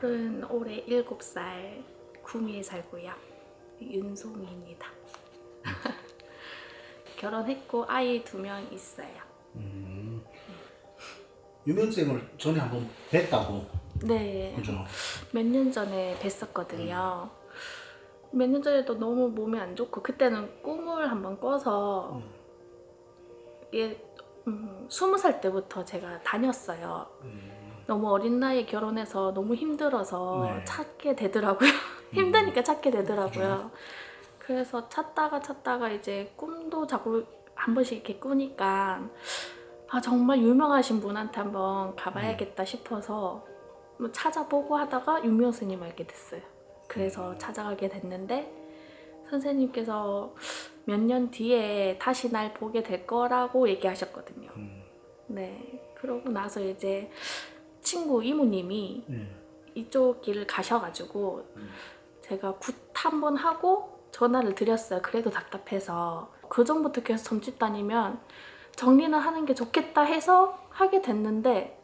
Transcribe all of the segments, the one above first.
서른 올해 일곱 살 구미에 살고요. 윤송입니다. 결혼했고 아이 두 명 있어요. 음. 유명쌤을 전에 한번 뵀다고 네. 그죠? 몇 년 전에 뵀었거든요. 몇년 전에도 너무 몸이 안 좋고 그때는 꿈을 한번 꿔서 음. 이게 음, 20살 때부터 제가 다녔어요. 음. 너무 어린 나이에 결혼해서 너무 힘들어서 네. 음. 찾게 되더라고요. 힘드니까 찾게 되더라고요. 그래서 찾다가 찾다가 이제 꿈도 자꾸 한 번씩 이렇게 꾸니까 아 정말 유명하신 분한테 한번 가봐야겠다 싶어서 뭐 찾아보고 하다가 유명 스님 알게 됐어요. 그래서 찾아가게 됐는데 선생님께서 몇 년 뒤에 다시 날 보게 될 거라고 얘기하셨거든요. 음. 네. 그러고 나서 이제 친구 이모님이 네. 이쪽 길을 가셔가지고 음. 제가 굿 한 번 하고 전화를 드렸어요. 그래도 답답해서 그 전부터 계속 점집 다니면 정리는 하는 게 좋겠다 해서 하게 됐는데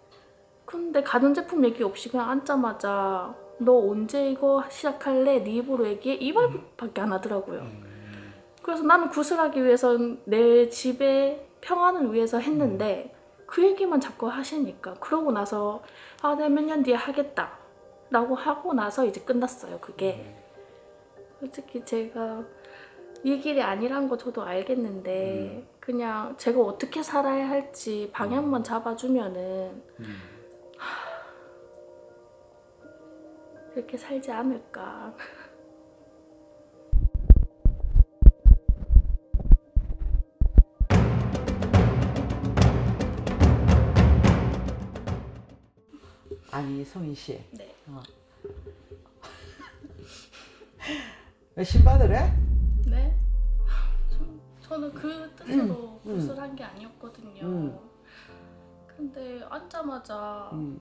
근데 가타부타 얘기 없이 그냥 앉자마자 너 언제 이거 시작할래? 네 입으로 얘기해? 이 말밖에 안 하더라고요. 음. 그래서 나는 굿을 하기 위해선 내 집의 평안을 위해서 했는데 그 얘기만 자꾸 하시니까 그러고 나서 아 내가 몇년 뒤에 하겠다 라고 하고 나서 이제 끝났어요 그게. 솔직히 제가 이 길이 아니란 거 저도 알겠는데 그냥 제가 어떻게 살아야 할지 방향만 잡아주면은 음. 이렇게 살지 않을까 아니 송희 씨, 네. 왜 신받으래? 네? 저, 저는 그 뜻으로 음. 굿을 한게 아니었거든요 음. 근데 앉자마자 음,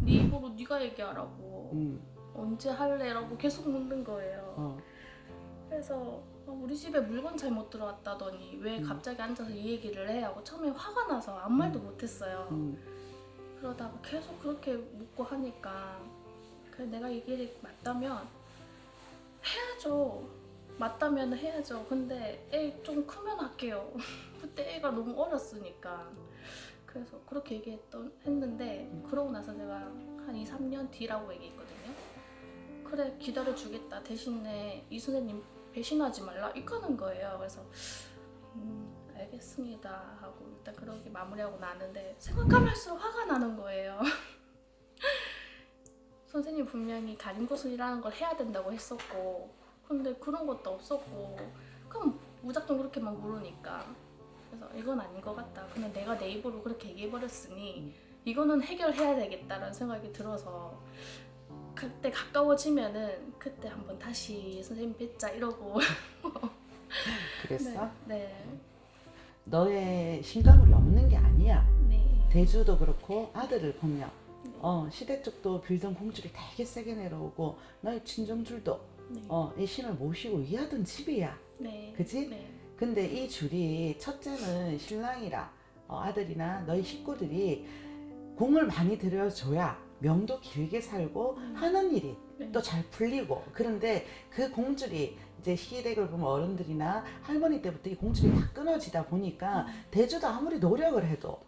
네 입으로 네가 얘기하라고 음, 언제 할래라고 계속 묻는 거예요. 어, 그래서 어, 우리 집에 물건 잘못 들어왔다더니 왜 음. 갑자기 앉아서 이 얘기를 해 하고 처음에 화가 나서 아무 말도 못했어요. 음, 그러다가 계속 그렇게 묻고 하니까 그래 내가 이 길이 맞다면 해야죠. 맞다면 해야죠. 근데 애 좀 크면 할게요. 그때 애가 너무 어렸으니까. 그래서 그렇게 얘기했던 했는데 그러고 나서 제가 한 2, 3년 뒤라고 얘기했거든요. 그래 기다려 주겠다. 대신에 이 선생님 배신하지 말라 이거는 거예요. 그래서 음, 알겠습니다 하고 일단 그렇게 마무리하고 나는데 생각하면 할수록 화가 나는 거예요. 선생님 분명히 가림고슬이라는 걸 해야 된다고 했었고 근데 그런 것도 없었고 그럼 무작정 그렇게만 물으니까 그래서 이건 아닌 것 같다. 그냥 내가 내 입으로 그렇게 얘기해버렸으니 이거는 해결해야 되겠다라는 생각이 들어서 그때 가까워지면은 그때 한번 다시 선생님 뵙자 이러고 그랬어? 네, 네, 너의 신가물이 없는 게 아니야. 네. 대주도 그렇고 아들을 보면 어, 시대 쪽도 빌던 공줄이 되게 세게 내려오고 너의 친정줄도 네. 어, 이 신을 모시고 위하던 집이야. 네. 그지? 네. 근데 이 줄이 첫째는 신랑이라 어, 아들이나 너희 식구들이 공을 많이 들여줘야 명도 길게 살고 음. 하는 일이 네. 또잘 풀리고 그런데 그 공줄이 이제 시댁을 보면 어른들이나 할머니 때부터 이 공줄이 다 끊어지다 보니까 대주도 아무리 노력을 해도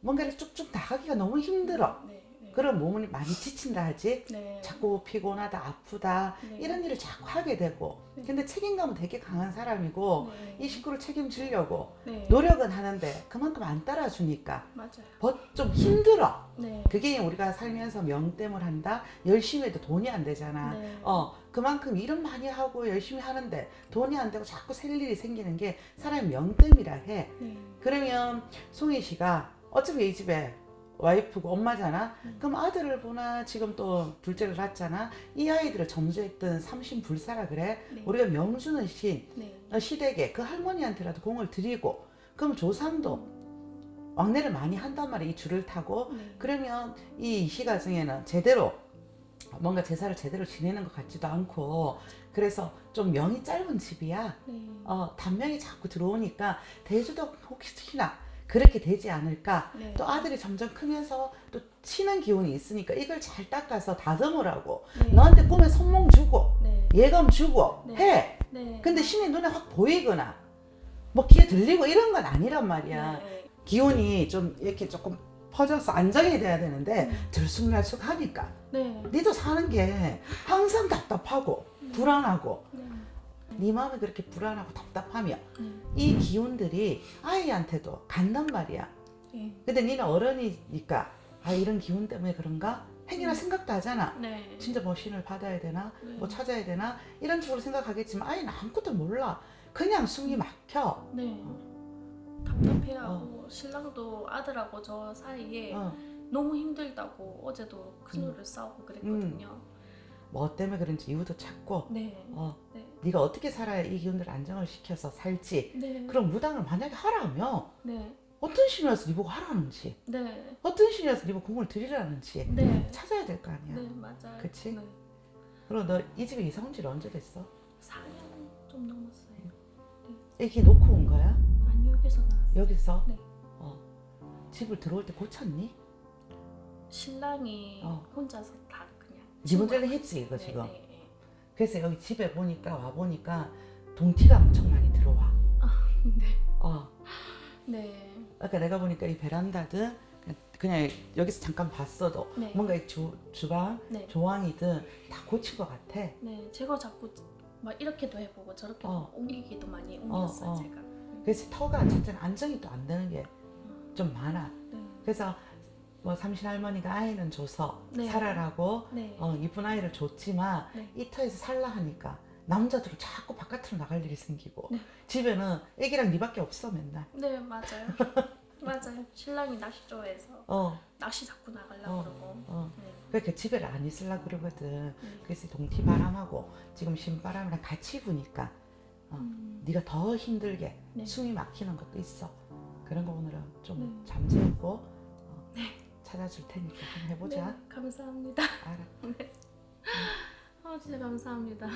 뭔가를 쭉쭉 나가기가 너무 힘들어 네. 네. 그런 몸을 많이 지친다 하지 네. 자꾸 피곤하다 아프다 네. 이런 일을 자꾸 하게 되고 네. 근데 책임감은 되게 강한 사람이고 네. 이 식구를 책임지려고 네. 노력은 하는데 그만큼 안 따라주니까 맞아요. 더좀 힘들어 네. 그게 우리가 살면서 명땜을 한다 열심히 해도 돈이 안 되잖아 네. 어 그만큼 일은 많이 하고 열심히 하는데 돈이 안 되고 자꾸 셀 일이 생기는 게 사람의 명땜이라 해 네. 그러면 송희 씨가 어차피 이 집에 와이프고 엄마잖아. 음. 그럼 아들을 보나 지금 또 둘째를 낳잖아. 이 아이들을 점주했던 삼신불사라 그래. 네. 우리가 명주는 신 네. 어, 시댁에 그 할머니한테라도 공을 드리고 그럼 조상도 왕래를 많이 한단 말이야 이 줄을 타고 네. 그러면 이 시가정에는 제대로 뭔가 제사를 제대로 지내는 것 같지도 않고 그래서 좀 명이 짧은 집이야 네. 어, 단명이 자꾸 들어오니까 대주도 혹시나 그렇게 되지 않을까. 네. 또 아들이 점점 크면서 또 치는 기운이 있으니까 이걸 잘 닦아서 다듬으라고. 네. 너한테 꿈에 손몽 주고 네. 예감 주고 네. 해. 네. 근데 신이 눈에 확 보이거나 뭐 귀에 들리고 이런 건 아니란 말이야. 네. 기운이 좀 이렇게 조금 퍼져서 안정이 돼야 되는데 음. 들쑥날쑥 하니까 네. 니도 사는 게 항상 답답하고 불안하고 네. 네 마음이 그렇게 불안하고 답답하며 네. 이 기운들이 아이한테도 간단 말이야. 네. 근데 니는 어른이니까 아 이런 기운 때문에 그런가? 행이나 음. 생각도 하잖아. 네. 진짜 뭐 신을 받아야 되나? 네. 뭐 찾아야 되나? 이런 식으로 생각하겠지만 아이는 아무것도 몰라. 그냥 숨이 막혀. 네. 답답해하고 신랑도 아들하고 저 사이에 어. 너무 힘들다고 어제도 큰 음. 싸우고 그랬거든요. 뭐 때문에 그런지 이유도 찾고 네. 어, 네. 네가 어떻게 살아야 이 기운들을 안정을 시켜서 살지 네. 그럼 무당을 만약에 하라면 네. 어떤 신이라서 네 보고 하라는지 네. 어떤 신이라서 네 보고 공을 들이라는지 네. 찾아야 될 거 아니야 네, 맞아요. 그치? 네. 그럼 너 이 집에 이사 온지 언제 됐어? 4년 좀 넘었어요. 애기 놓고 온 거야? 아니 여기서 나왔어요. 여기서? 네. 어. 집을 들어올 때 고쳤니? 신랑이 어. 혼자서 다 그냥 네 문제는 했지 이거 네, 지금 네, 네. 그래서 여기 집에 보니까 와 보니까 동티가 엄청 많이 들어와 네. 어. 네. 아까 내가 보니까 이 베란다든 그냥- 여기서 잠깐 봤어도 네. 뭔가 이 주, 주방 네. 조항이든 다 고친 것 같아 네. 제가 자꾸 막 이렇게도 해보고 저렇게 어. 옮기기도 많이 옮겼어요, 어. 제가. 그래서 터가 진짜 안정이 또 안 되는 게 좀 많아 네. 그래서 뭐 삼신 할머니가 아이는 줘서 네. 살아라고 네. 어, 이쁜 아이를 줬지만 네. 이 터에서 살라 하니까 남자들은 자꾸 바깥으로 나갈 일이 생기고 네. 집에는 애기랑 니밖에 없어 맨날 네, 맞아요. 맞아요. 신랑이 낚시 좋아해서 어, 낚시 자꾸 나가려고 어, 그러고. 어. 네. 그러니까 집에를 안 있으려 그러거든 네. 그래서 동티 바람하고 지금 신바람이랑 같이 부니까 어, 음, 네가 더 힘들게 네. 숨이 막히는 것도 있어 그런 거 오늘은 좀 네. 잠재우고 어, 찾아줄 테니까 한번 해보자 네, 감사합니다. 알아 아, 진짜 감사합니다.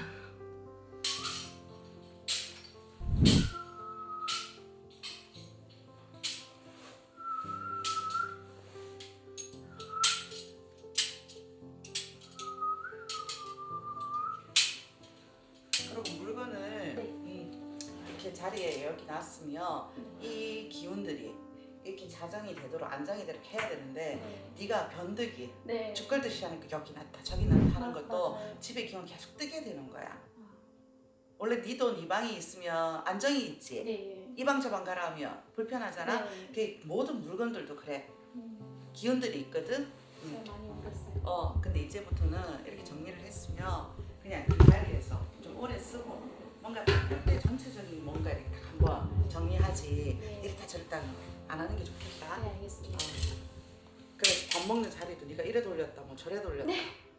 자정이 되도록 안정이 되도록 해야 되는데 네. 네가 변득이 네. 죽 걸듯이 하니까 여기 놨다 저기 놨다 하는 아, 것도 맞아요. 집에 기운 계속 뜨게 되는 거야 원래 네 돈 이 방이 있으면 안정이 있지 네. 이방 저 방 가라 하면 불편하잖아 네. 그 모든 물건들도 그래 음, 기운들이 있거든 음. 많이. 어 근데 이제부터는 이렇게 정리를 했으면 그냥 그 자리에서 좀 오래 쓰고 뭔가 그때 전체적인 뭔가 이렇게 딱 한번 정리하지 네. 이렇다 저렇다 안 하는 게 좋겠다 네, 알겠습니다. 그래서 밥 먹는 자리도 네가 이래 돌렸다 뭐 저래 돌렸다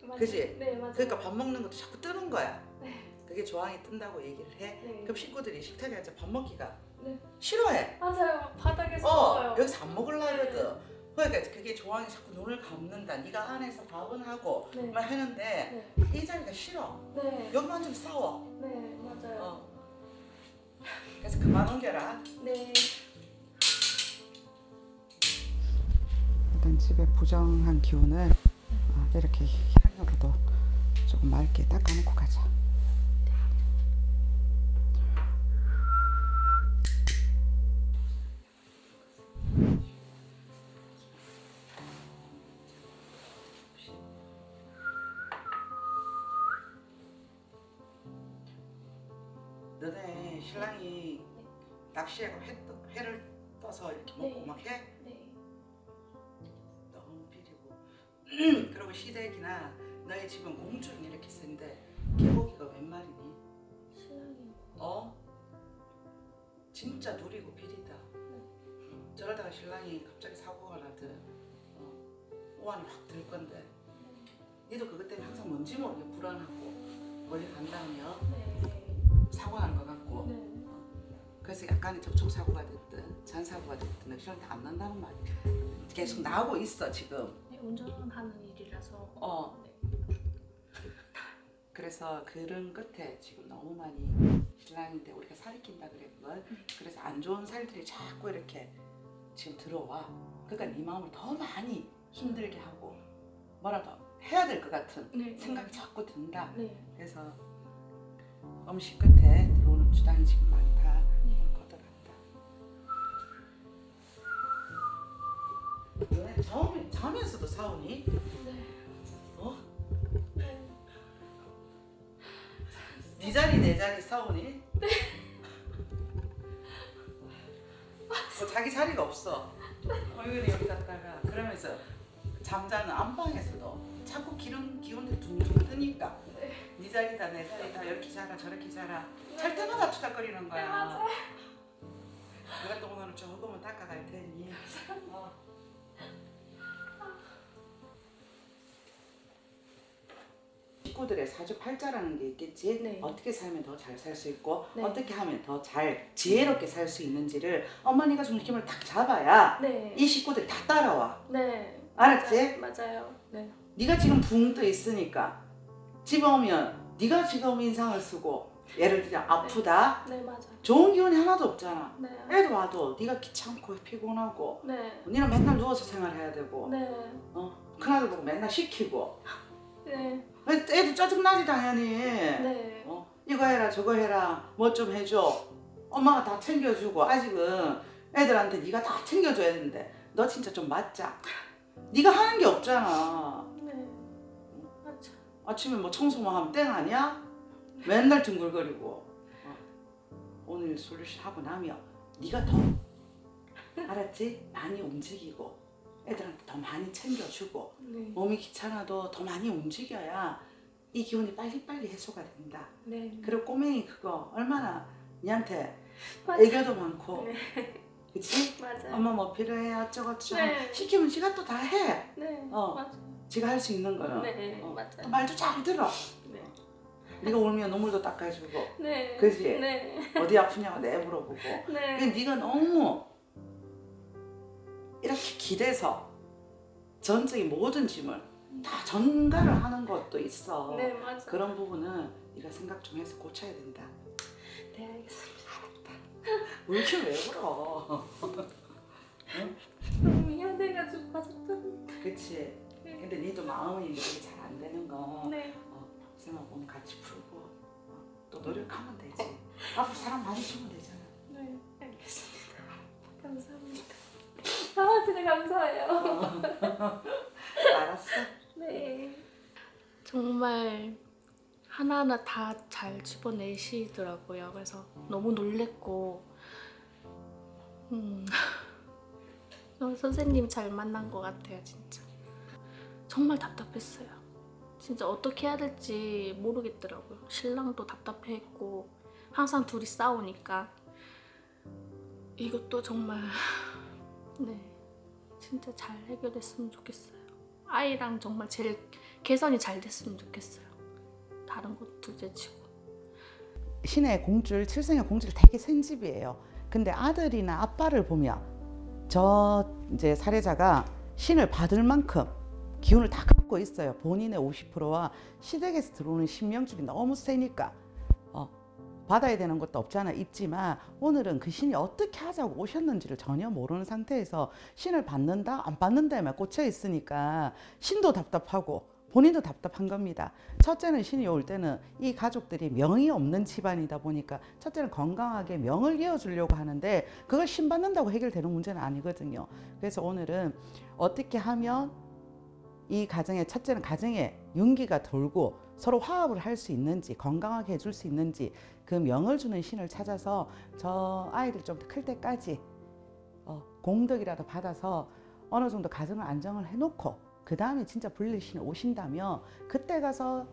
맞아요. 그지? 네, 맞아요. 그러니까 밥 먹는 것도 자꾸 뜨는 거야 네. 그게 조항이 뜬다고 얘기를 해 네. 그럼 식구들이 식탁에 앉아 밥 먹기가 네. 싫어해 맞아요. 바닥에서 어 먹어요. 여기서 안 먹으려 하거든 그러니까 그게 조항이 자꾸 눈을 감는다 네가 안에서 밥은 하고 네. 막 하는데 네. 이 자리가 싫어 네. 여기만 좀 싸워 네. 어. 그래서 그만 옮겨라. 네. 일단 집에 부정한 기운을 어, 이렇게 향으로도 조금 맑게 닦아놓고 가자. 계속 나오고 있어 지금 네, 운전하는 일이라서. 어. 네. 그래서 그런 끝에 지금 너무 많이 신랑인데 우리가 살이 낀다 그래 그걸 그래서 안 좋은 살들이 자꾸 이렇게 지금 들어와. 그러니까 네 마음을 더 많이 힘들게 하고 뭐라도 해야 될 것 같은 네. 생각이 자꾸 든다. 네. 그래서 음식 끝에 들어오는 주당이 지금 많다. 너네 잠, 자면서도 사오니? 네. 어? 네. 네 자리 내 자리 싸우니? 네. 뭐 자기 자리가 없어. 얼굴이 여기 갔다가 그러면서 잠자는 안방에서도 자꾸 기름 기운이 둥둥 뜨니까 네. 네 자리다 내 자리다 이렇게 자라 저렇게 자라 잘 때마다 투닥거리는 거야. 네, 맞아요. 내가 또 오늘 조금은 닦아갈 테니. 어. 식구들의 사주팔자라는 게 있겠지. 네. 어떻게 살면 더 잘 살 수 있고 네. 어떻게 하면 더 잘 지혜롭게 살 수 있는지를 어머니가 중심을 딱 잡아야 네. 이 식구들이 다 따라와. 네. 알았지? 맞아요. 네. 네가 지금 붕 떠 있으니까 집에 오면 네가 지금 인상을 쓰고 예를 들어 아프다. 네, 맞아요. 좋은 기운이 하나도 없잖아. 네. 애도 와도 네가 귀찮고 피곤하고 네. 니는 맨날 누워서 생활해야 되고 네. 어 큰아들 보고 맨날 시키고 네. 애- 애도 짜증나지 당연히 네. 어 이거 해라 저거 해라 뭐 좀 해줘 엄마가 다 챙겨주고 아직은 애들한테 네가 다 챙겨줘야 되는데 너 진짜 좀 맞자 네가 하는 게 없잖아 네. 맞아. 아침에 뭐 청소만 하면 땡 아니야? 맨날 둥글거리고 어. 오늘 솔루션 하고 나면 네가 더 알았지? 많이 움직이고 애들한테 더 많이 챙겨주고 네. 몸이 귀찮아도 더 많이 움직여야 이 기운이 빨리빨리 해소가 된다. 네. 그리고 꼬맹이 그거 얼마나 니한테 맞아. 애교도 많고 네. 그치? 맞아요. 엄마 뭐 필요해 어쩌고저쩌고 네. 시키면 지가 또 다 해. 네. 어. 맞아요. 지가 할 수 있는 거는 네. 어. 맞아요. 또 말도 잘 들어. 네. 네가 울면 눈물도 닦아주고 네. 그지? 네. 어디 아프냐고 내 물어보고 네. 근데 네가 너무 이렇게 기대서 전적인 모든 짐을 다 전가를 하는 것도 있어 네, 맞아요. 그런 부분은 네가 생각 좀 해서 고쳐야 된다 네, 알겠습니다. 울게 왜 울어 너무 미안해가지고 가족들. 그치 근데 니도 마음이 이렇게 잘 안 되는 거 네. 어, 쌤하고 몸 같이 풀고 어, 또 노력하면 되지 앞으로 사람 많이 주면 되잖아 네. 알겠습니다. 감사합니다. 아, 진짜 감사해요. 알았어 네. 정말 하나하나 다 잘 집어내시더라고요. 그래서 너무 놀랬고, 음, 어, 선생님 잘 만난 것 같아요, 진짜. 정말 답답했어요. 진짜 어떻게 해야 될지 모르겠더라고요. 신랑도 답답해했고, 항상 둘이 싸우니까. 이것도 정말, 네, 진짜 잘 해결됐으면 좋겠어요. 아이랑 정말 제일 개선이 잘 됐으면 좋겠어요. 다른 것 둘째치고. 신의 공줄, 칠성의 공줄 되게 센 집이에요. 근데 아들이나 아빠를 보면 저 이제 사례자가 신을 받을 만큼 기운을 다 갖고 있어요. 본인의 50%와 시댁에서 들어오는 신명줄이 너무 세니까 어, 받아야 되는 것도 없잖아 있지만 오늘은 그 신이 어떻게 하자고 오셨는지를 전혀 모르는 상태에서 신을 받는다 안 받는다에만 꽂혀 있으니까 신도 답답하고 본인도 답답한 겁니다. 첫째는 신이 올 때는 이 가족들이 명이 없는 집안이다 보니까 첫째는 건강하게 명을 이어주려고 하는데 그걸 신 받는다고 해결되는 문제는 아니거든요. 그래서 오늘은 어떻게 하면 이 가정의 첫째는 가정에 윤기가 돌고 서로 화합을 할 수 있는지 건강하게 해줄 수 있는지 그 명을 주는 신을 찾아서 저 아이들 좀 클 때까지 어, 공덕이라도 받아서 어느 정도 가정을 안정을 해놓고 그 다음에 진짜 불릴 신이 오신다면 그때 가서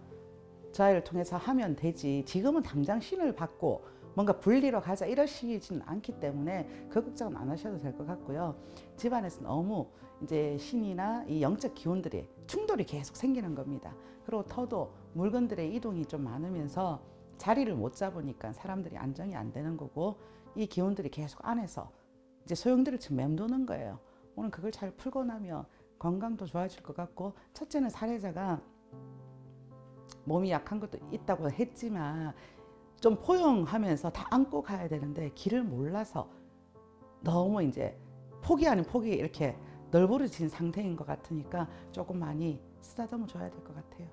저 아이를 통해서 하면 되지. 지금은 당장 신을 받고 뭔가 불리러 가자 이러시지는 않기 때문에 그 걱정은 안 하셔도 될 것 같고요. 집안에서 너무 이제 신이나 이 영적 기운들이 충돌이 계속 생기는 겁니다. 그리고 터도 물건들의 이동이 좀 많으면서 자리를 못 잡으니까 사람들이 안정이 안 되는 거고 이 기운들이 계속 안에서 이제 소용들을 지금 맴도는 거예요 오늘 그걸 잘 풀고 나면 건강도 좋아질 것 같고 첫째는 사례자가 몸이 약한 것도 있다고 했지만 좀 포용하면서 다 안고 가야 되는데 길을 몰라서 너무 이제 폭이 아닌 폭이 이렇게 널브러진 상태인 것 같으니까 조금 많이 쓰다듬어 줘야 될 것 같아요.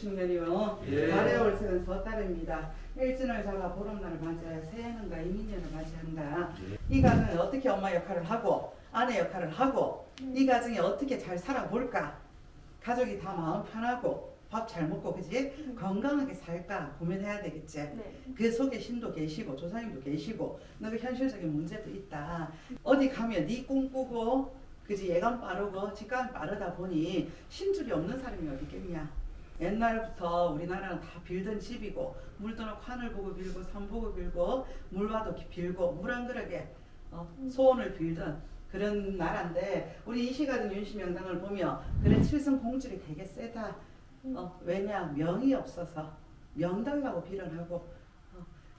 심신년이요. 예. 달에 올세는 서달입니다. 일진을 잡아 보름날을 맞이하여 새해는가 이민년을 맞이한다. 이 가정에 어떻게 엄마 역할을 하고 아내 역할을 하고 이 가정에 어떻게 잘 살아볼까? 가족이 다 마음 편하고 밥 잘 먹고 그지? 건강하게 살까 고민해야 되겠지? 네. 그 속에 신도 계시고 조상님도 계시고 너그 현실적인 문제도 있다. 어디 가면 네 꿈꾸고 그지? 예감 빠르고 직감 빠르다 보니 신줄이 없는 사람이 어디 있겠냐. 옛날부터 우리나라는 다 빌던 집이고 물 떠놓고 하늘 보고 빌고 산 보고 빌고 물 봐도 빌고 물 한 그릇에 어, 소원을 빌던 그런 나라인데 우리 이시가든 윤시명당을 보면 그런 칠성 공줄이 되게 세다. 어, 왜냐 명이 없어서 명 달라고 빌어하고 어,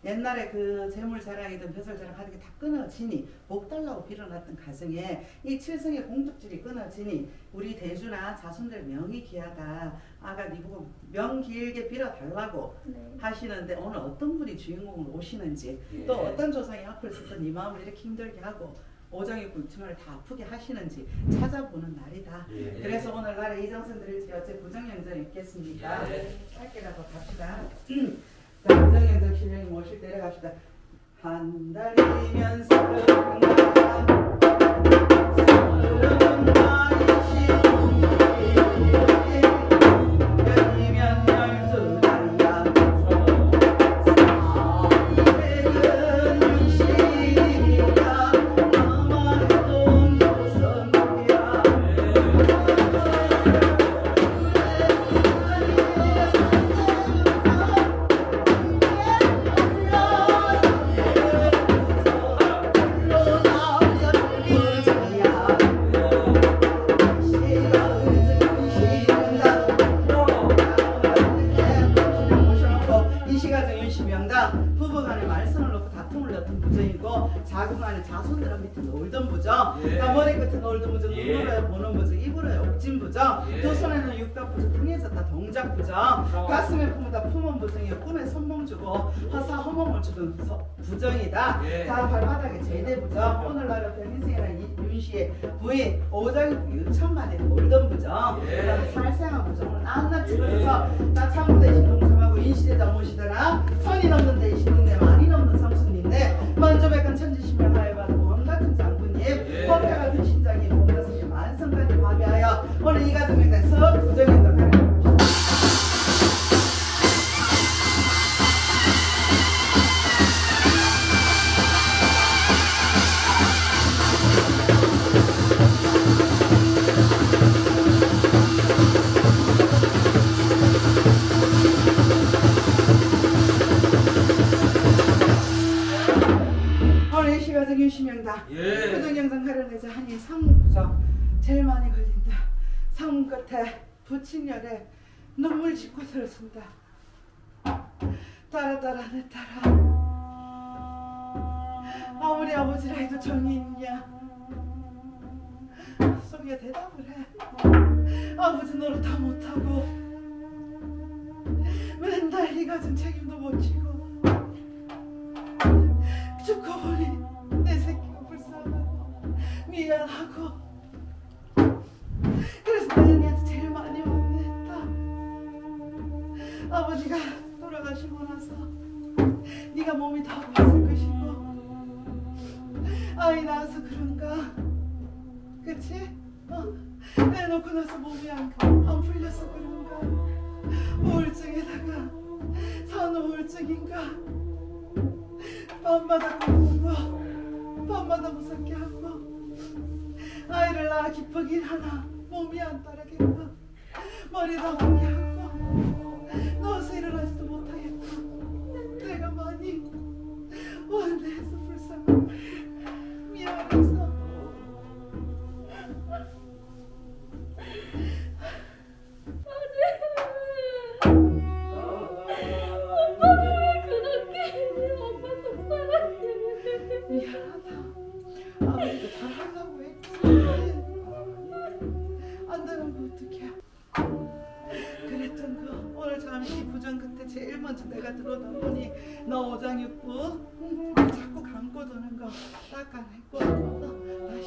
옛날에 그 재물 자랑이든 벼슬 자랑 하는 게 다 끊어지니 복 달라고 빌어놨던 가정에 이 칠성의 공덕질이 끊어지니 우리 대주나 자손들 명이 귀하다 아가 니 보고 명 길게 빌어달라고 네. 하시는데 오늘 어떤 분이 주인공으로 오시는지 예. 또 어떤 조상이 앞을 서서 네 마음을 이렇게 힘들게 하고 오장의 굴침을 다 아프게 하시는지 찾아보는 날이다. 예. 그래서 오늘 날에 이정선 드릴지 어째 부정연전 있겠습니까? 예. 짧게라도 갑시다. 자, 부정연전 실령이 모실 때 내려갑시다. 한 달이면 서른 동작 부정. 가슴에 품었다 품은 부정이고 꿈에 손몽 주고 허사 허몽을 주던 서- 부정이다. 예. 다 발바닥에 제대 부정. 오늘날의 변인생이나 윤씨의 부인 오장이 유천만에 놀던 부정. 예. 그다음에 살생한 부정을 낱낱 집어줘서 나 참고 대신 동참하고 인시대장 모시더라 선이 넘는 데 이시는데 많이 넘는 성수님네. 먼저 백건 천지신명 하여받은 원 같은 장군님. 예. 법회 같은 신장님 몸가슴이 만성까지 밤이하여 오늘 이 가정에 대해서 부정했던 시가정 유시명다 예. 표정영상 가려내자 하니 상부정 제일 많이 걸린다. 상문 끝에 부친열에 눈물 짓고 들었습니다. 따라 따라 내 따라. 아무리 아버지라 해도 정이 있냐? 속에 대답을 해. 아버지 노릇 다 못하고 맨날 이 가진 책임도 못 지고 미안하고. 그래서 나연이한테 제일 많이 혼냈다. 아버지가 돌아가시고 나서 네가 몸이 더 아팠을 것이고 아이 낳아서 그런가? 그치? 어? 애 놓고 나서 몸이 안, 안 풀려서 그런가? 우울증에다가 산후 우울증인가? 밤마다 꿈꾸고 밤마다 무섭게 하고 아이를 낳아 기쁘긴 하나 몸이 안 따라겠다 머리도 아프고 누워서 일어나지도 못하겠다 내가 많이 원해서 불쌍한 미안해서 제일 먼저 내가 들어오다 보니 너 오장육부 응, 자꾸 감고 도는 거 닦아냈고 어, 다시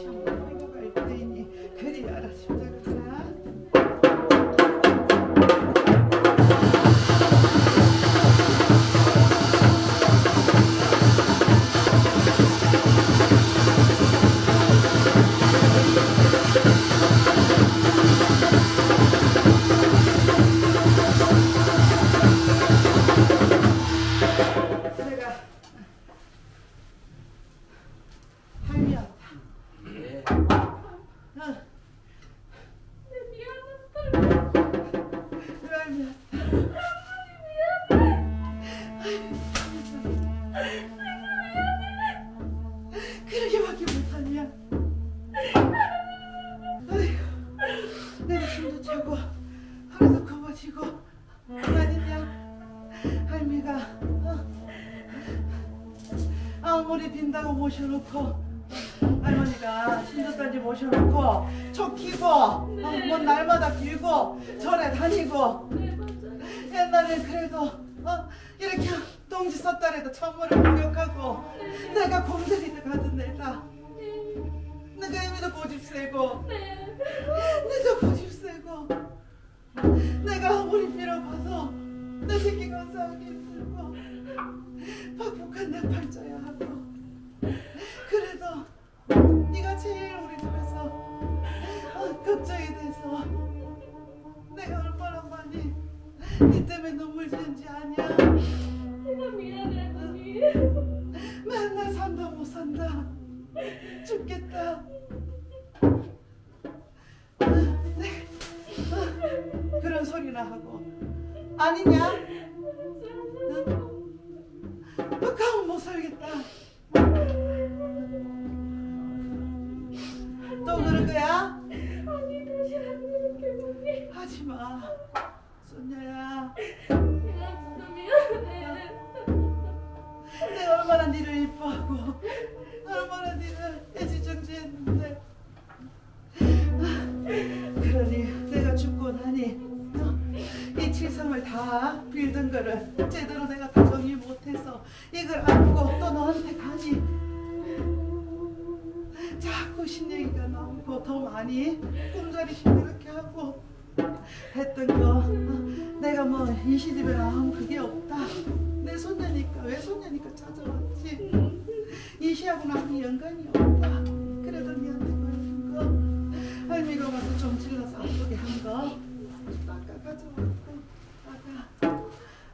걱정이 돼서 내가 얼마나 많이 네 때문에 눈물 지은지 아냐 미안해 언니. 맨날 산다 못 산다 죽겠다 네. 어, 그런 소리나 하고 아니냐? 응? 너 가면 못 살겠다 또 그럴 거야? 언니 다시 안 그렇게 언니. 하지마. 손녀야. 내가 진짜 미안해. 내가 얼마나 니를 이뻐하고 얼마나 니를 애지중지했는데. 그러니 내가 죽고 나니 어, 이 칠성을 다 빌던 거를 제대로 내가 다 정리 못해서 이걸 안고 또 너한테 가니 자꾸 신 얘기가 나오고 더 많이 꿈자리 시끄럽게 하고 했던 거. 어, 내가 뭐 이 시집에 나온 그게 없다. 내 손녀니까 외손녀니까 찾아왔지? 이 시하고는 아무 연관이 없다. 그래도 니한테 보여준 거. 할미가 와서 좀 질러서 아프게 한거. 아까 가져왔고 아까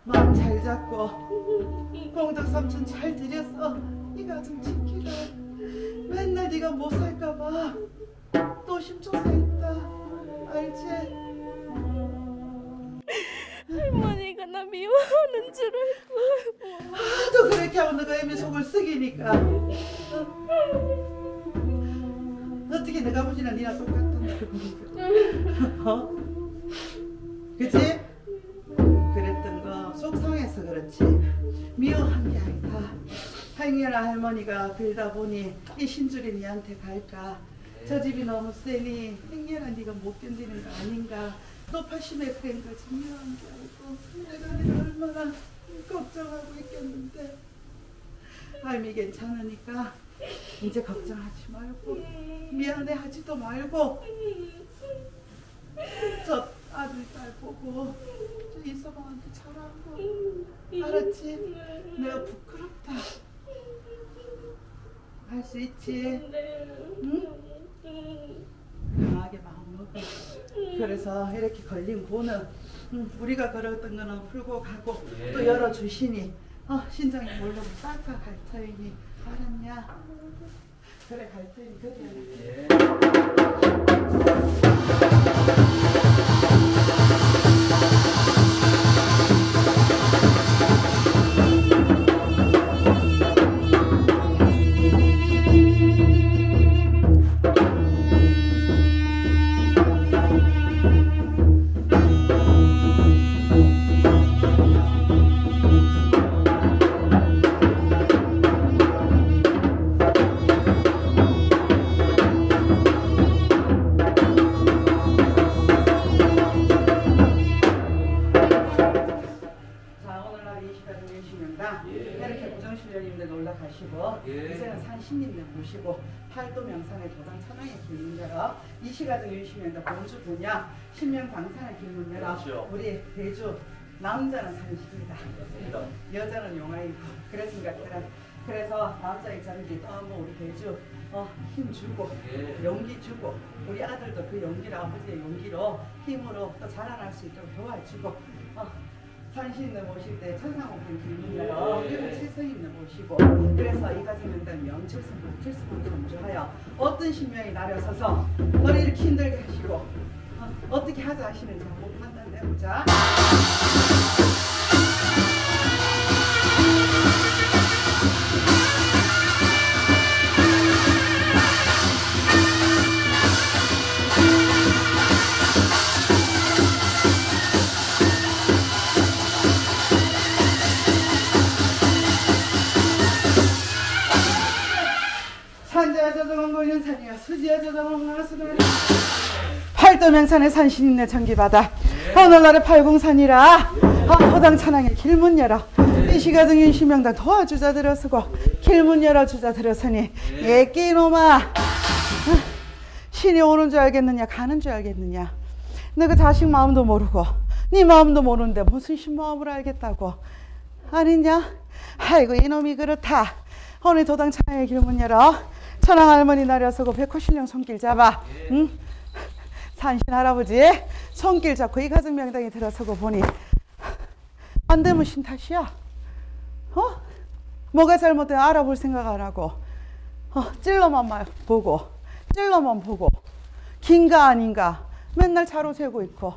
마음 잘 잡고 공덕 삼촌 잘 들여서 이 가정 지키라 맨날 네가 못 살까봐 또 심초사했다 알지? 할머니가 나 미워하는 줄 알고. 하도 그렇게 하고 너가 애미 속을 어? 어떻게 내가 보지나 니랑 똑같던데 어? 그치? 할머니랑 할머니가 빌다 보니 이 신줄이 니한테 갈까? 저 집이 너무 세니 행여라 네가 못 견디는 거 아닌가? 높아심에 그런 거지 미워한 게 아니고 내가 네가 얼마나 걱정하고 있겠는데? 할미 괜찮으니까 이제 걱정하지 말고 미안해 하지도 말고 저 아들 딸 보고 저 이서방한테 잘하고 알았지? 내가 부끄럽다 할 수 있지. 응? 강하게 마음 먹어 그래서 이렇게 걸린 고는 응, 우리가 걸었던 거는 풀고 가고 또 열어주시니 어, 신장이 몰라고 싹다 갈 터이니 알았냐? 그래 갈 터이니. 그래. 산 이 시가정 유시면도 본주 분야 신명 광산의 길문 열어 그렇죠. 우리 대주 남자는. 맞습니다. 여자는 용화이고 그래. 그래서 남자 입장이 또뭐 우리 대주 어, 힘 주고 예. 용기 주고 우리 아들도 그 용기로 아버지의 용기로 힘으로 또 자라날 수 있도록 도와주고 어, 산신을 모실 때 길문으로 예. 일곱 칠성인을 모시고 그래서 이 가정명단 명칠성분 칠성분을 공주하여 어떤 신명이 나려 서서 너를 이렇게 힘들게 하시고 어, 어떻게 하자 하시는지 한번 판단해보자 팔도명산의 산신인내 전기바다. 오늘날의 팔공산이라. 허당 찬양의 길문 열어. 이 시가 등인 신명당 도와주자 들어서고 길문 열어 주자 들어서니 예끼 이놈아. 신이 오는 줄 알겠느냐 가는 줄 알겠느냐. 너그 자식 마음도 모르고 네 마음도 모르는데 무슨 신 마음을 알겠다고. 아니냐? 아이고 이놈이 그렇다. 오늘 도당 찬양의 길문 열어 천황 할머니 나려서고 백호신령 손길 잡아 응? 산신 할아버지 손길 잡고 이 가정 명당에 들어서고 보니 안 되면 신 탓이야 어? 뭐가 잘못돼 알아볼 생각 안 하고 어, 찔러만 말 보고 찔러만 보고 긴가 아닌가 맨날 차로 세고 있고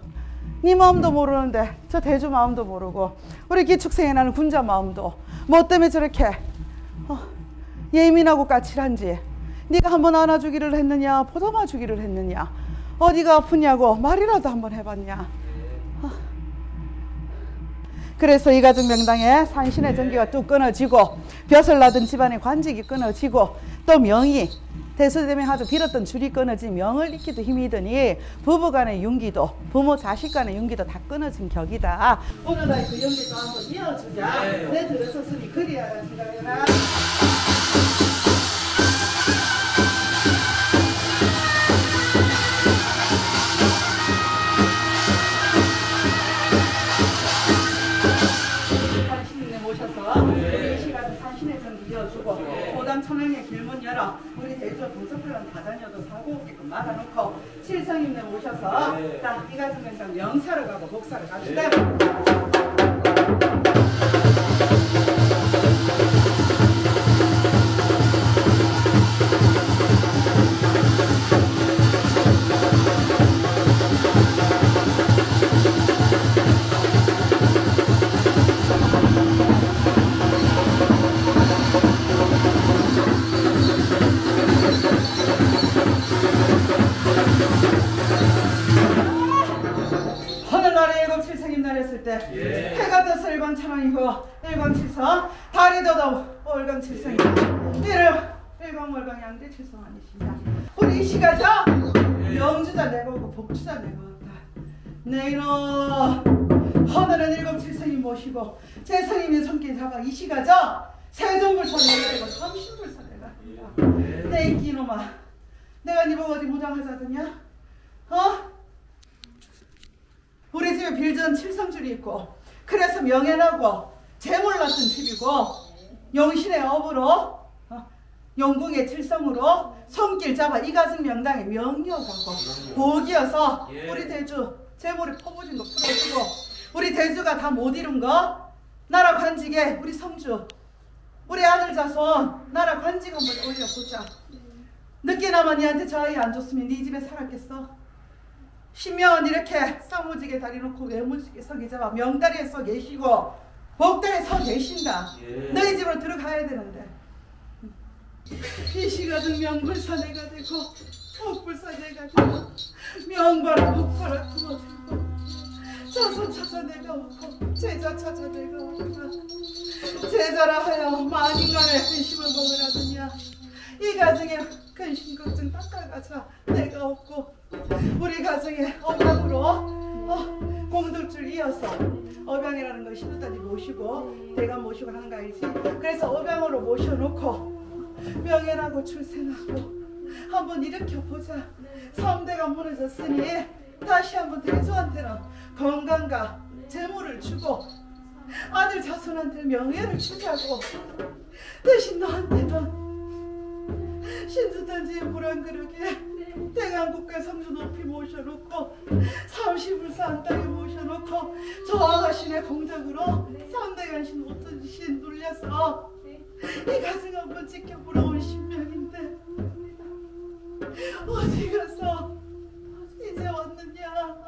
네 마음도 모르는데 저 대주 마음도 모르고 우리 기축생에 나는 군자 마음도 뭐 때문에 저렇게 어, 예민하고 까칠한지 네가 한번 안아주기를 했느냐 보담아 주기를 했느냐 어디가 아프냐고 말이라도 한번 해봤냐? 어. 그래서 이 가정 명당에 산신의 전기가 뚝 끊어지고 벼슬 나던 집안의 관직이 끊어지고 또 명이 대수되면 아주 빌었던 줄이 끊어진 명을 잇기도 힘이 드니 부부간의 윤기도 부모 자식 간의 윤기도 다 끊어진 격이다. 오늘 날 그 윤기도 한번 이어주자. 내 들어섰으니 그리하라 생각해라 이어주고 고단 천왕의 길문 열어. 우리 대주 도서편은 다 다녀도 사고 없게끔 막아놓고 칠성님네 모셔서 자 이가 중에서 명사로 가고 복사로 가는데 시가죠? 세종불선 내가 되고 삼신불선 내가 내 이끼놈아 내가 네 보고 어디 무장하자더냐? 어? 우리 집에 빌전 칠성줄이 있고 그래서 명예나고 재물 났던 집이고 영신의 업으로 어, 영궁의 칠성으로 손길 잡아 이가승 명당에 명료가고 복이어서 예. 우리 대주 재물이 퍼부진 거 풀어주고 우리 대주가 다 못 이룬 거 나라 관직에 우리 성주 우리 아들 자손 나라 관직 한번 올려보자. 늦게나마 니한테 저 아이 안 줬으면 네 집에 살았겠어? 신명은 이렇게 쌍무지게 다리 놓고 외무지게 서 계자마 명다리에 서 계시고 복다리에 서 계신다. 예. 너희 집으로 들어가야 되는데. 이 시가든 명불사내가 되고 복불사내가 되고 명바라 복바라 부어지고 자손 찾아 내가 오고 제자 찾아 내가 오고 제자라 하여 만인간의 근심을 먹으라느냐 이 가정에 근심 걱정 닦아가자 내가 없고 우리 가정에 업양으로 어, 공들줄 이어서 업양이라는 걸 신우단이 모시고 내가 모시고 하는 거 알지? 그래서 업양으로 모셔놓고 명예나고 출세나고 한번 일으켜보자. 삼대가 무너졌으니 다시 한번 대조한테는 건강과 재물을 주고 아들 자손한테 명예를 주자고 대신 너한테는 신주단지의 물한 그릇에 대강국가 성주 높이 모셔놓고 삼시불산 땅에 모셔놓고 저 아가씨네 공덕으로 삼대간신 오천신 눌려서 이 가슴 한번 지켜보러 온 신명인데 어디 가서 이제 왔느냐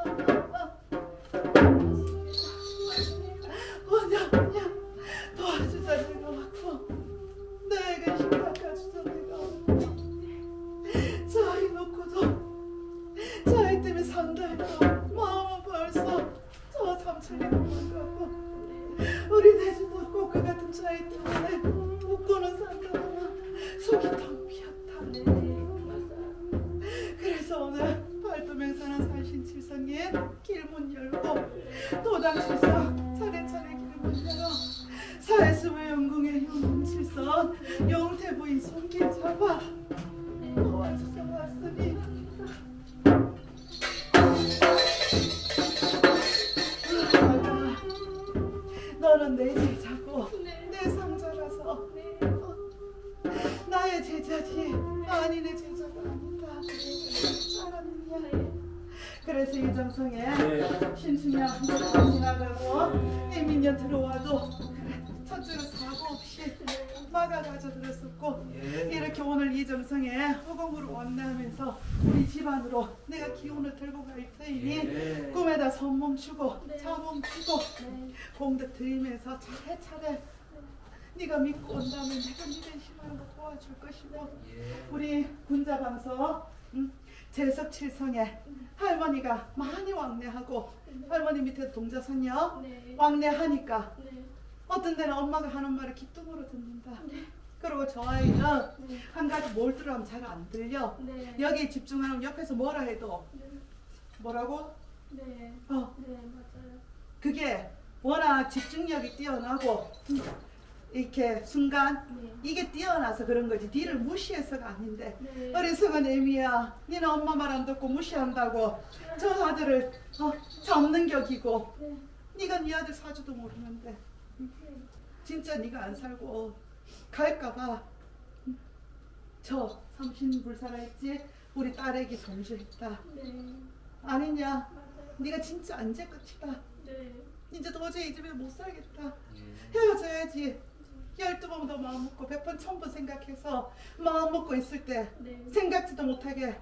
공덕 드리면서 차례차례 네가 믿고 온다면 내가 네 대신하는 거 도와줄 것이고 우리 군자방서 음, 제석칠성에 할머니가 많이 왕래하고 할머니 밑에 동자선녀 왕래하니까 어떤 데는 엄마가 하는 말을 기쁨으로 듣는다. 그리고 저 아이는 한 가지 뭘 들으면 잘 안 들려. 네. 여기에 집중하면 옆에서 뭐라 해도 뭐라고? 네. 어 네, 맞아요. 그게 워낙 집중력이 뛰어나고 음, 이렇게 순간 네. 이게 뛰어나서 그런 거지 뒤를 무시해서가 아닌데 네. 어리석은 애미야 니는 엄마 말 안 듣고 무시한다고 저 아들을 어, 잡는 격이고 네. 네가 네 아들 사주도 모르는데 진짜 네가 안 살고 갈까봐 저 삼신불사라 했지 우리 딸에게 동조했다 네. 아니냐 맞아요. 네가 진짜 안제 끝이다 네. 이제 도저히 이 집에 못 살겠다. 헤어져야지. 열두 번 더 마음 먹고 백 번 천 번 생각해서 마음 먹고 있을 때 네. 생각지도 못하게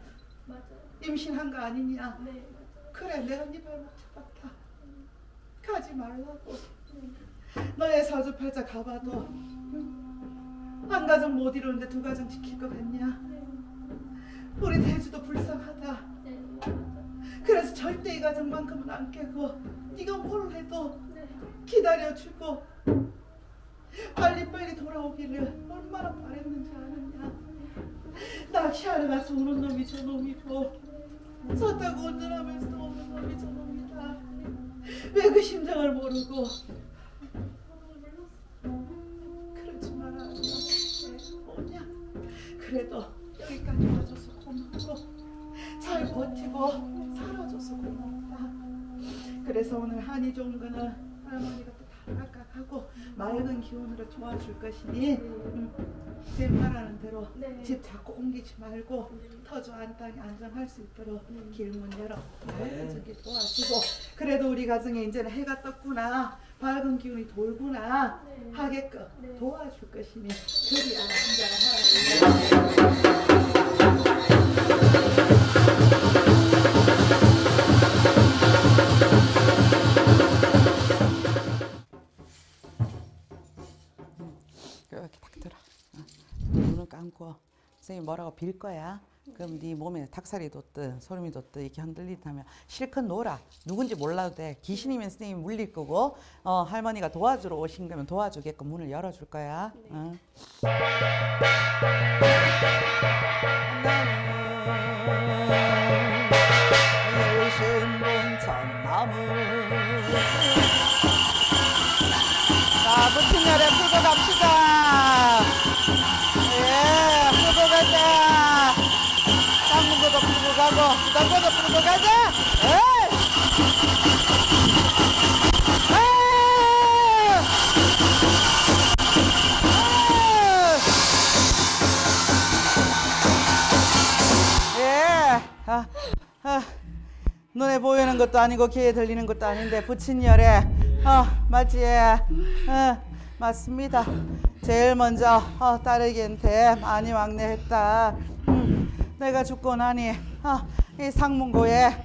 맞아요. 임신한 거 아니냐. 네, 맞아요. 그래 내가 네 발목 잡았다. 가지 말라고. 너의 사주팔자 가봐도 한 가정 못 이루는데 두 가정 지킬 것 같냐? 우리 대주도 불쌍하다. 네. 그래서 절대 이 가정만큼은 안 깨고 네가 뭘 해도 네. 기다려주고 빨리빨리 돌아오기를 얼마나 바랬는지 아느냐. 낚시하러 가서 오는 놈이 저 놈이고 차 타고 운전하면서 오는 놈이 저 놈이다. 왜 그 심정을 모르고? 그러지 마라. 뭐냐? 그래도 여기까지 와줘서 고맙고 잘 버티고 살아줘서 고맙다 그래서 오늘 한이 좋은 거는 할머니가 또 다각각하고 맑은 기운으로 도와줄 것이니 음, 제 말하는 대로 네. 집 자꾸 옮기지 말고 터주 안 땅에 안정할 수 있도록 길문 열어 맑게 도와주고 그래도 우리 가정에 이제는 해가 떴구나 밝은 기운이 돌구나 네. 하게끔 네. 도와줄 것이니 그리야 한자를 하라 선생님 뭐라고 빌 거야. 그럼 네 몸에 닭살이 돋든 소름이 돋든 이렇게 흔들리다면 실컷 놀아. 누군지 몰라도 돼. 귀신이면 선생님 물릴 거고 어, 할머니가 도와주러 오신 거면 도와주게끔 문을 열어줄 거야. 어. 나 아, 아. 눈에 보이는 것도 아니고 귀에 들리는 것도 아닌데 부친열에. 어 맞지? 어 맞습니다. 제일 먼저 어 딸에게한테 많이 왕래했다. 음, 내가 죽고 나니 어, 이 상문고에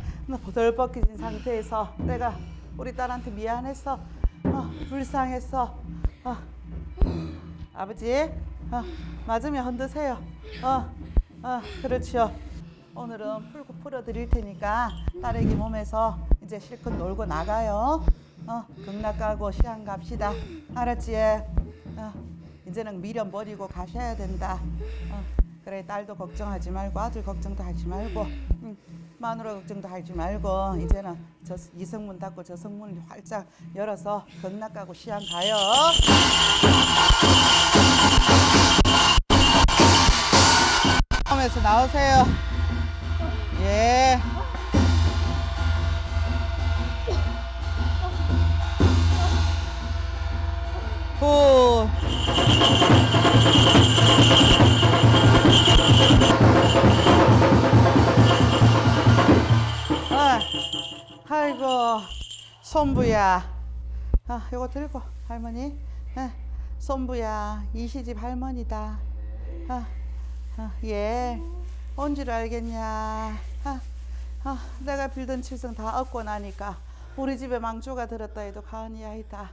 덜 벗겨진 상태에서 내가 우리 딸한테 미안했어 어, 불쌍했어 어, 아버지 어, 맞으면 흔드세요. 어, 어 그렇죠 오늘은 풀고 풀어드릴 테니까 딸애기 몸에서 이제 실컷 놀고 나가요. 어, 극락 가고 시안 갑시다. 알았지? 어, 이제는 미련 버리고 가셔야 된다. 어, 그래 딸도 걱정하지 말고 아들 걱정도 하지 말고 음, 마누라 걱정도 하지 말고 이제는 저 이 성문 닫고 저 성문을 활짝 열어서 극락 가고 시안 가요. 몸에서 나오세요. 예. 후. 아, 아이고, 손부야. 아, 이거 들고 할머니. 예, 손부야, 이 시집 할머니다. 아, 아, 예. 뭔줄 알겠냐. 아, 아, 내가 빌던 칠성 다 얻고 나니까 우리 집에 망조가 들었다 해도 가은이 아니다.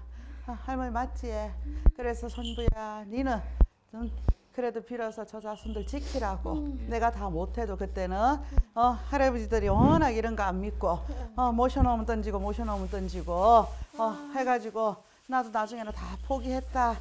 아, 할머니 맞지? 그래서 손부야, 니는 좀 그래도 빌어서 저 자손들 지키라고. 내가 다 못해도 그때는 어, 할아버지들이 워낙 이런 거 안 믿고 어, 모셔놓으면 던지고 모셔놓으면 던지고 어, 해가지고 나도 나중에는 다 포기했다.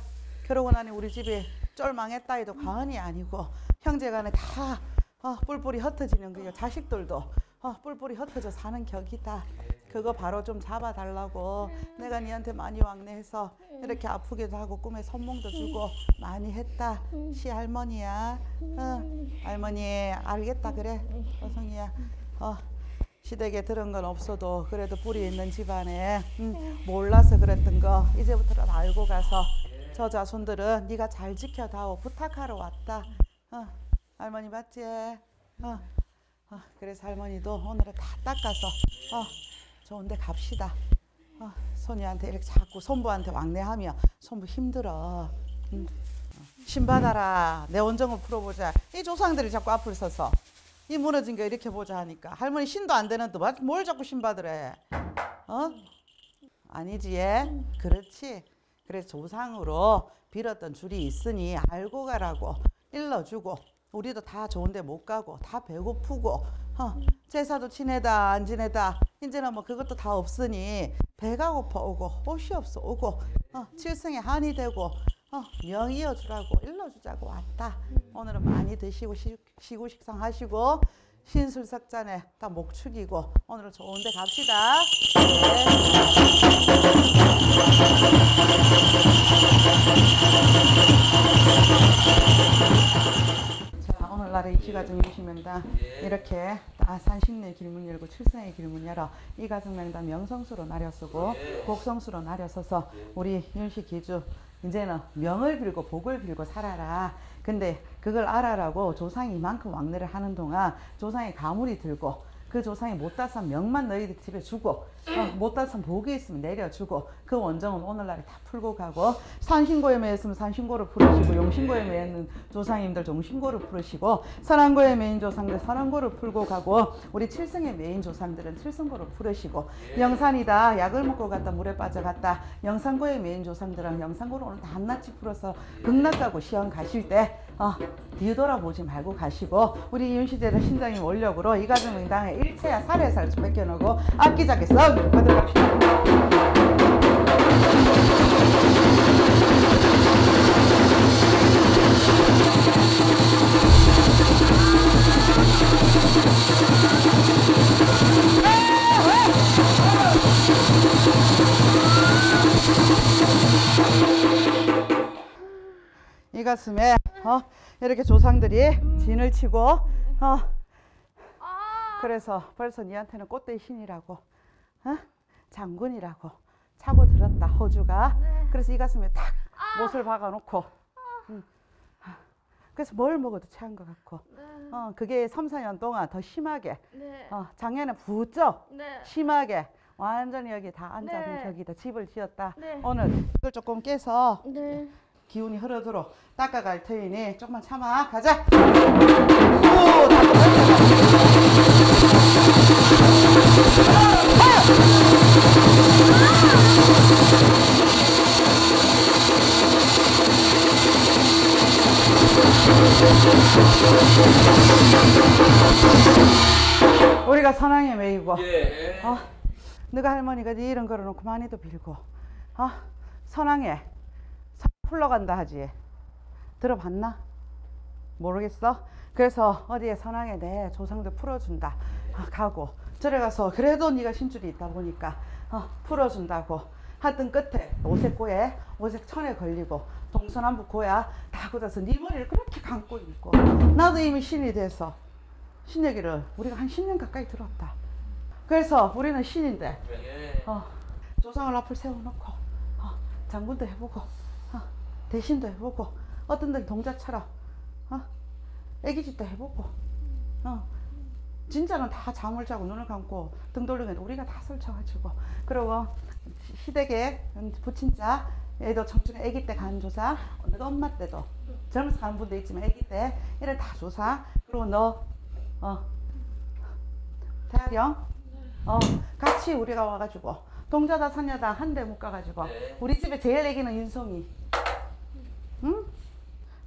그러고 나니 우리 집이 쫄망했다 해도 과언이 아니고 형제간에 다 어, 뿔뿔이 흩어지는 거예요. 자식들도 어, 뿔뿔이 흩어져 사는 격이다. 그거 바로 좀 잡아달라고 내가 니한테 많이 왕래해서 이렇게 아프기도 하고 꿈에 선몽도 주고 많이 했다. 시 할머니야. 어, 할머니 알겠다 그래. 어성이야. 어, 시댁에 들은 건 없어도 그래도 뿌리 있는 집안에 음, 몰라서 그랬던 거 이제부터라도 알고 가서 저 자손들은 네가 잘 지켜다오 부탁하러 왔다. 어, 할머니 맞지? 어, 어, 그래서 할머니도 오늘은 다 닦아서 어, 좋은데 갑시다. 어, 손이한테 이렇게 자꾸 손부한테 왕래하며 손부 힘들어. 음. 신 받아라. 내 원정을 풀어보자. 이 조상들이 자꾸 앞을 서서 이 무너진 거 이렇게 보자 하니까 할머니 신도 안 되는데 뭐- 뭘 자꾸 신 받으래? 어? 아니지 예? 그렇지. 그래서 조상으로 빌었던 줄이 있으니 알고 가라고 일러주고 우리도 다 좋은데 못 가고 다 배고프고 어, 제사도 지내다 안 지내다 이제는 뭐 그것도 다 없으니 배가 고파 오고 옷이 없어 오고 어, 칠성에 한이 되고 어, 명 이어주라고 일러주자고 왔다. 오늘은 많이 드시고 시, 쉬고 식상하시고 신술석잔에 다 목 축이고 오늘은 좋은데 갑시다. 네. 자, 오늘날의 이 시 가정 유시명당 이렇게 다 산신의 길문 열고 칠성의 길문 열어 이 가정 명당 명성수로 나려서고 곡성수로 나려서서 우리 윤씨 기주 이제는 명을 빌고 복을 빌고 살아라. 근데 그걸 알아라고 조상이 이만큼 왕래를 하는 동안 조상이 가물이 들고 그 조상이 못 따선 명만 너희들 집에 주고 어, 못 따선 복이 있으면 내려주고 그 원정은 오늘날에 다 풀고 가고 산신고에 매였으면 산신고를 풀으시고 용신고에 매는 조상님들 용신고를 풀으시고 선안고에 매인 조상들 선안고를 풀고 가고 우리 칠성에 매인 조상들은 칠성고를 풀으시고 영산이다 약을 먹고 갔다 물에 빠져갔다 영산고에 매인 조상들은 영산고를 오늘 다 한낱이 풀어서 극락 가고 시험 가실 때 어, 뒤돌아보지 말고 가시고 우리 윤시대의 신장님 원력으로 이 가정 명당에 일체야 살해살 뺏겨놓고 아끼자기 썩 가슴에 어, 이렇게 조상들이 진을 치고 어, 아, 그래서 벌써 니한테는 꽃대 신이라고, 어? 장군이라고 차고 들었다 호주가. 네. 그래서 이 가슴에 탁 못을 박아놓고. 응. 그래서 뭘 먹어도 체한 것 같고. 네. 어, 그게 3, 4년 동안 더 심하게, 네. 어, 작년에 부쩍 네. 심하게 완전히 여기 다 앉아 네. 저기다 집을 지었다. 네. 오늘 이걸 조금 깨서 네. 기운이 흐르도록 닦아갈 테니 조금만 참아. 가자. 우리가 선왕에 매이고. 예. 어, 너가 할머니가 네 이름 걸어놓고 많이도 빌고. 어, 선왕에 선 풀러간다 하지 들어봤나? 모르겠어? 그래서 어디에 선왕에 내 조상들 풀어준다 아, 가고 저래 가서 그래도 네가 신줄이 있다 보니까 어, 풀어준다고 하여튼 끝에 오색고에 오색천에 걸리고 동서남북 고야 다 굳어서 네 머리를 그렇게 감고 있고 나도 이미 신이 돼서 신 얘기를 우리가 한 10년 가까이 들었다 그래서 우리는 신인데 예. 어, 조상을 앞을 세워놓고 어, 장군도 해보고 어, 대신도 해보고 어떤 데는 동자처럼 어, 애기짓도 해보고. 어, 진짜는 다 잠을 자고 눈을 감고 등 돌리면 우리가 다 설쳐가지고. 그리고 시- 시댁에 부친자 애도 청춘에 아기 때 간 조사 너 엄마 때도. 젊어서 가는 분도 있지만 아기 때 이래 다 조사. 그리고 너 어, 대아령? 어, 같이 우리가 와가지고 동자다 산야다 한 대 묶어가지고 네. 우리 집에 제일 애기는 윤송이 응?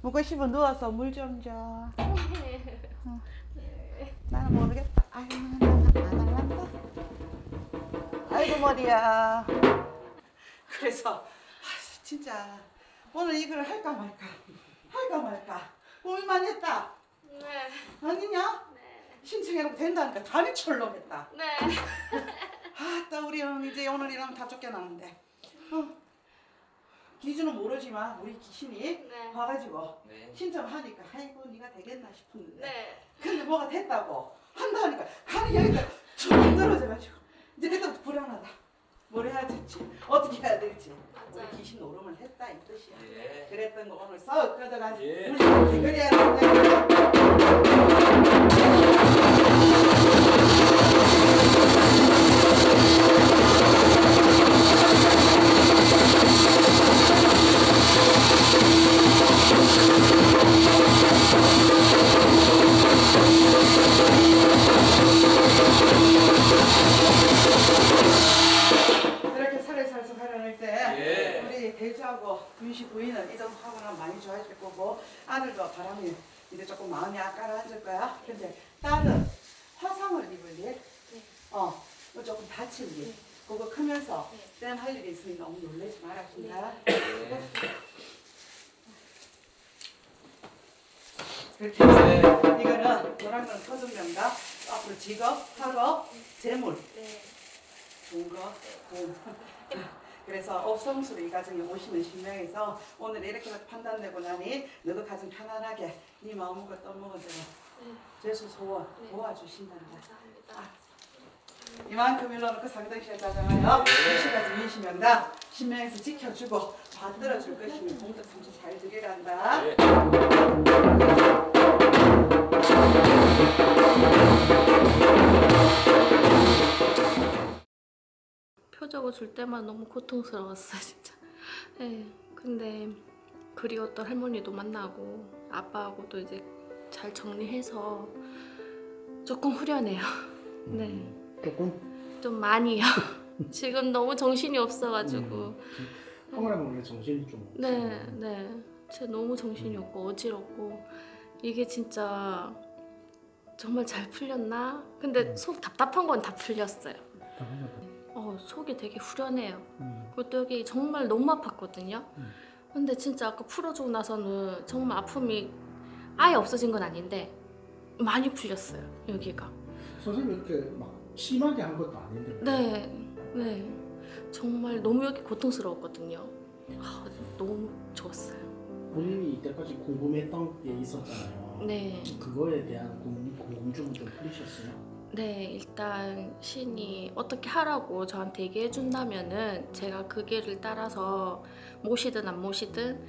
묵고 싶어 누워서 물 좀 줘. 어. 나는 모르겠다. 아유, 나안 할란다. 아이고 머리야. 그래서 아, 진짜 오늘 이걸 할까 말까 할까 말까 고민만 했다. 네. 아니냐? 신청해놓고 된다니까 다리 철렁했다. 네. 아따 우리는 이제 오늘 이러면 다 쫓겨나는데 어. 기준은 모르지만 우리 귀신이 네. 와가지고 네. 신청하니까 아이고 네가 되겠나 싶었는데 네. 근데 뭐가 됐다고 한다니까 간이 여기가 쭉 떨어져가지고 이제 그때부터 불안하다 뭘 해야 될지 어떻게 해야 될지 맞아요. 우리 귀신 노름을 했다 이 뜻이야 예. 그랬던 거 오늘 썩 끄덕가지고 예. 우리 대결해야 되는 가정에 오시는 신명에서 오늘 이렇게 판단되고 나니 너도 가정 편안하게 네 마음 먹고 떠 먹은 대로 죄수 소원 네. 도와주신다는 거. 감사합니다. 이만큼 일러놓고 상당시에 짜장하여 시까지 민시명당 신명에서 지켜주고 받들어줄 것이니 공덕 삼수 잘 드리란다. 예. 표 적어줄 때만 너무 고통스러웠어 진짜. 예. 근데 그리웠던 할머니도 만나고 아빠하고도 이제 잘 정리해서 조금 후련해요. 네. 조금 좀 많이요. 지금 너무 정신이 없어가지고. 아무나 모르게 정신이 좀 없어. 네, 네. 진짜 너무 정신이 없고 어지럽고 이게 진짜 정말 잘 풀렸나? 근데 속 답답한 건 다 풀렸어요. 어, 속이 되게 후련해요. 음. 그것도 여기 정말 너무 아팠거든요. 음. 근데 진짜 아까 풀어주고 나서는 정말 아픔이 아예 없어진 건 아닌데 많이 풀렸어요. 여기가. 선생님 이렇게 막 심하게 한 것도 아닌데. 네, 네. 정말 너무 여기 고통스러웠거든요. 아, 너무 좋았어요. 본인이 이때까지 궁금했던 게 있었잖아요. 네. 그거에 대한 궁, 궁금증은 좀 풀리셨어요? 네, 일단 신이 어떻게 하라고 저한테 얘기해 준다면은 제가 그 길을 따라서 모시든 안 모시든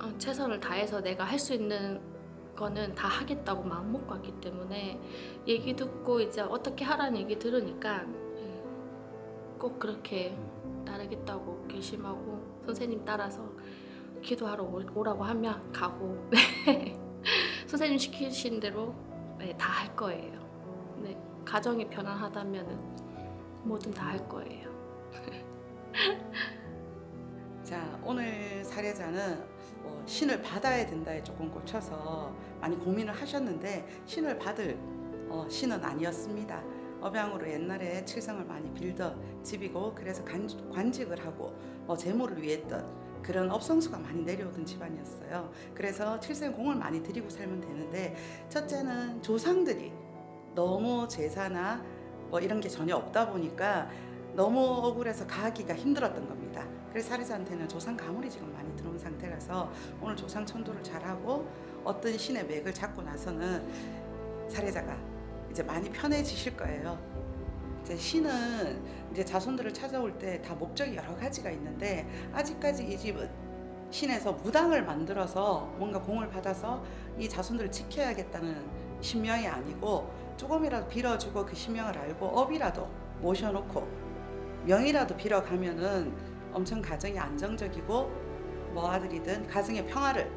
어, 최선을 다해서 내가 할 수 있는 거는 다 하겠다고 마음 먹고 왔기 때문에 얘기 듣고 이제 어떻게 하라는 얘기 들으니까 예, 꼭 그렇게 따르겠다고 결심하고 선생님 따라서 기도하러 오- 오라고 하면 가고 선생님 시키신 대로 네, 다 할 거예요. 네, 가정이 편안하다면은 뭐든 다 할 거예요. 자 오늘 사례자는 어, 신을 받아야 된다에 조금 꽂혀서 많이 고민을 하셨는데 신을 받을 어, 신은 아니었습니다. 업양으로 옛날에 칠성을 많이 빌던 집이고 그래서 관, 관직을 하고 어, 재물을 위했던 그런 업성수가 많이 내려오던 집안이었어요. 그래서 칠성에 공을 많이 들이고 살면 되는데 첫째는 조상들이 너무 제사나 뭐 이런 게 전혀 없다 보니까 너무 억울해서 가기가 힘들었던 겁니다. 그래서 사례자한테는 조상 가물이 지금 많이 들어온 상태라서 오늘 조상 천도를 잘하고 어떤 신의 맥을 잡고 나서는 사례자가 이제 많이 편해지실 거예요. 이제 신은 이제 자손들을 찾아올 때 다 목적이 여러 가지가 있는데 아직까지 이 집은 신에서 무당을 만들어서 뭔가 공을 받아서 이 자손들을 지켜야겠다는 신명이 아니고 조금이라도 빌어주고 그 신명을 알고 업이라도 모셔놓고 명이라도 빌어가면은 엄청 가정이 안정적이고 뭐 아들이든 가정의 평화를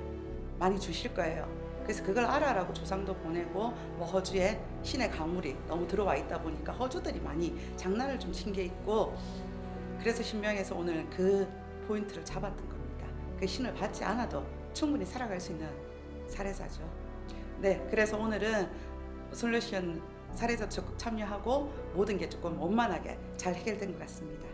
많이 주실 거예요. 그래서 그걸 알아라고 조상도 보내고 뭐 허주에 신의 가물이 너무 들어와 있다 보니까 허주들이 많이 장난을 좀 친 게 있고 그래서 신명에서 오늘 그 포인트를 잡았던 겁니다. 그 신을 받지 않아도 충분히 살아갈 수 있는 사례자죠. 네, 그래서 오늘은 솔루션 사례자 적극 참여하고 모든 게 조금 원만하게 잘 해결된 것 같습니다.